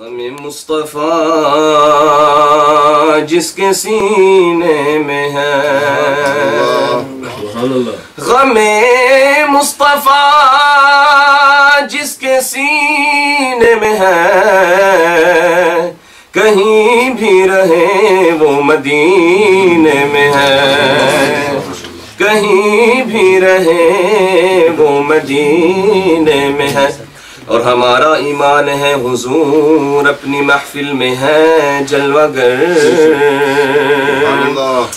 غم مصطفیٰ جس کے سینے میں ہے۔ غم مصطفیٰ جس کے سینے میں ہے۔ کہیں بھی رہے وہ مدینے میں ہے۔ کہیں بھی رہے وہ مدینے میں ہے۔ اور ہمارا ایمان ہے حضور اپنی محفل میں ہے جلوہ گر۔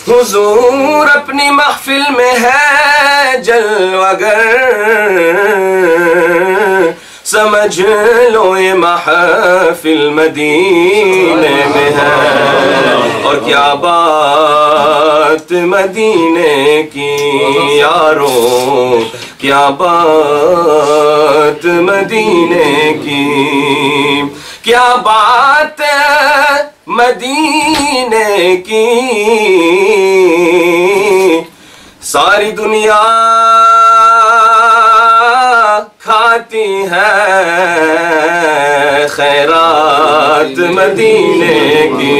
حضور اپنی محفل میں ہے جلوہ گر۔ سمجھ لو یہ محفل مدینے میں ہے۔ اور کیا بات مدینے کی یارو کیا بات مدینے کی۔ کیا بات مدینے کی؟ ساری دنیا کھاتی ہے خیرات مدینے کی۔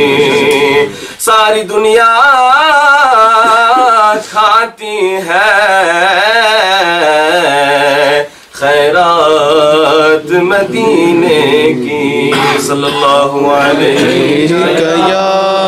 ساری دنیا کھاتی ہے خیرات مدینے کی صلی اللہ علیہ جی، وسلم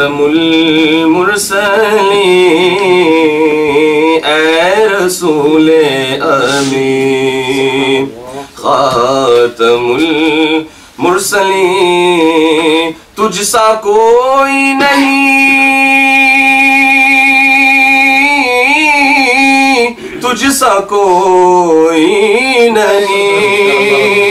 خاتم المرسلین اے رسول امی خاتم المرسلین تجھ سا کوئی نہیں تجھ سا کوئی نہیں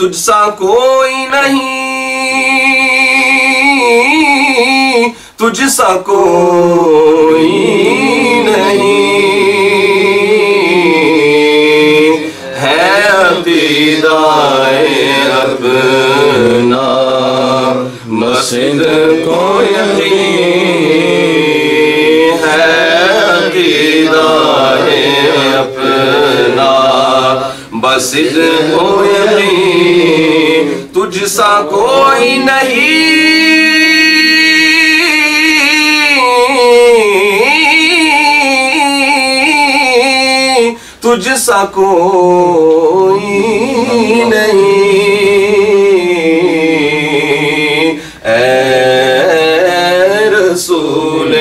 تجھ سا کوئی نہیں، تجھ سا کوئی نہیں۔ ہے عقیدہ اپنا مسجد کو یقین۔ ہے عقیدہ اپنا مسجد کو یقین، تجھ سا کوئی نہیں۔ تجھ سا کوئی نہیں۔ اے رسول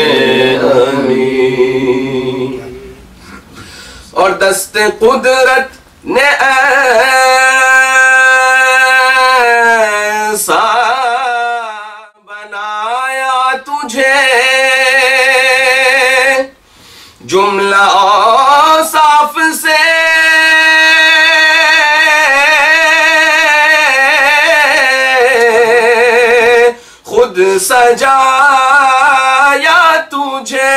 اور دست قدرت نے ایسا بنایا تجھے جملہ صاف سے خود سجایا تجھے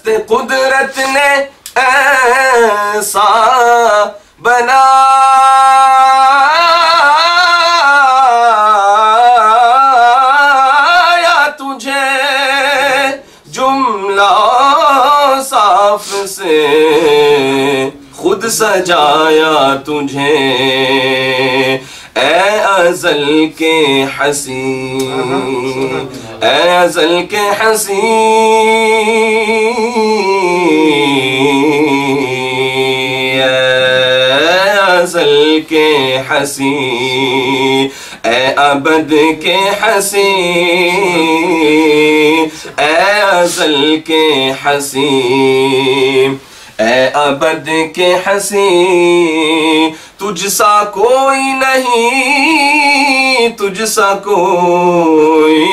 دست قدرت نے ایسا بنایا تجھے جملہ صاف سے خود سجایا تجھے۔ اے ازل کے حسین۔ أزلك حسين أزلك حسين أبد کے حسين اے ازل کے اے ابد کے حسین، تجھ سا کوئی نہیں، تجھ سا کوئی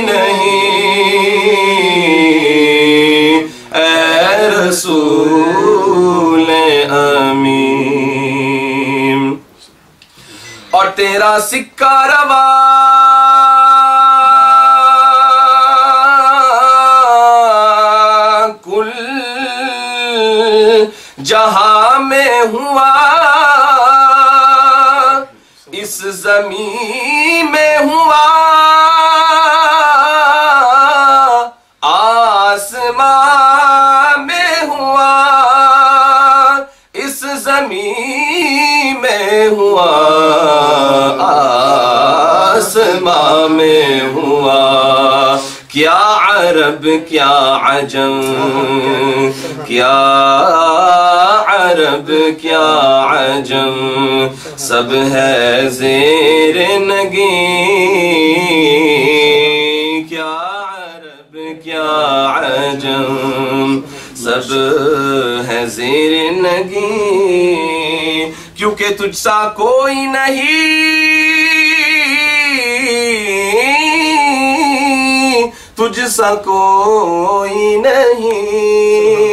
نہیں۔ اے رسول امین۔ اور تیرا سکہ روا جہاں میں ہوا، اس زمین میں ہوا۔ آسمان میں ہوا، اس زمین میں ہوا۔ آسمان میں ہوا۔ کیا عرب، کیا عجم، کیا عرب، کیا عجم، سب ہے زیر نگی کیا عرب، کیا عجم، سب ہے زیر نگی کیونکہ تجھ سا کوئی نہیں تجھ سا کوئی نہیں۔